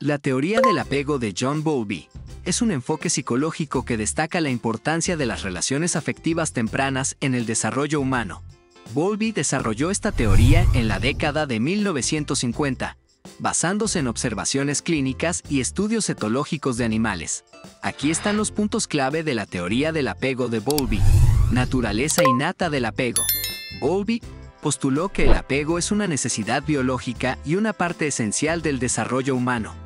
La teoría del apego de John Bowlby es un enfoque psicológico que destaca la importancia de las relaciones afectivas tempranas en el desarrollo humano. Bowlby desarrolló esta teoría en la década de 1950, basándose en observaciones clínicas y estudios etológicos de animales. Aquí están los puntos clave de la teoría del apego de Bowlby. Naturaleza innata del apego. Bowlby postuló que el apego es una necesidad biológica y una parte esencial del desarrollo humano.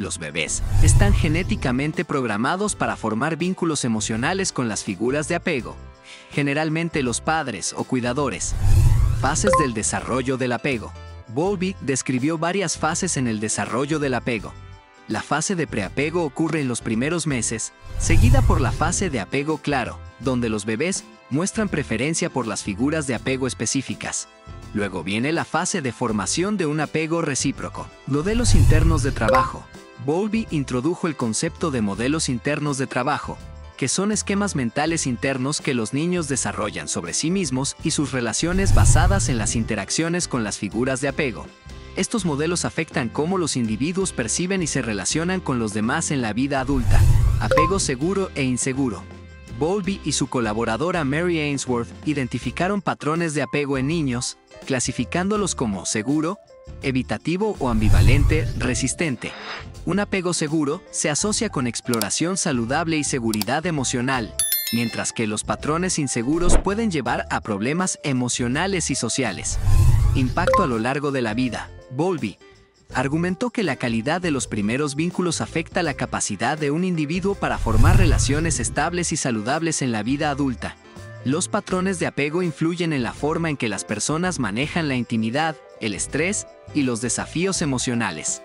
Los bebés están genéticamente programados para formar vínculos emocionales con las figuras de apego, generalmente los padres o cuidadores. Fases del desarrollo del apego. Bowlby describió varias fases en el desarrollo del apego. La fase de preapego ocurre en los primeros meses, seguida por la fase de apego claro, donde los bebés muestran preferencia por las figuras de apego específicas. Luego viene la fase de formación de un apego recíproco. Modelos internos de trabajo. Bowlby introdujo el concepto de modelos internos de trabajo, que son esquemas mentales internos que los niños desarrollan sobre sí mismos y sus relaciones basadas en las interacciones con las figuras de apego. Estos modelos afectan cómo los individuos perciben y se relacionan con los demás en la vida adulta. Apego seguro e inseguro. Bowlby y su colaboradora Mary Ainsworth identificaron patrones de apego en niños, clasificándolos como seguro, evitativo o ambivalente, resistente. Un apego seguro se asocia con exploración saludable y seguridad emocional, mientras que los patrones inseguros pueden llevar a problemas emocionales y sociales. Impacto a lo largo de la vida. Bowlby argumentó que la calidad de los primeros vínculos afecta la capacidad de un individuo para formar relaciones estables y saludables en la vida adulta. Los patrones de apego influyen en la forma en que las personas manejan la intimidad, el estrés y los desafíos emocionales.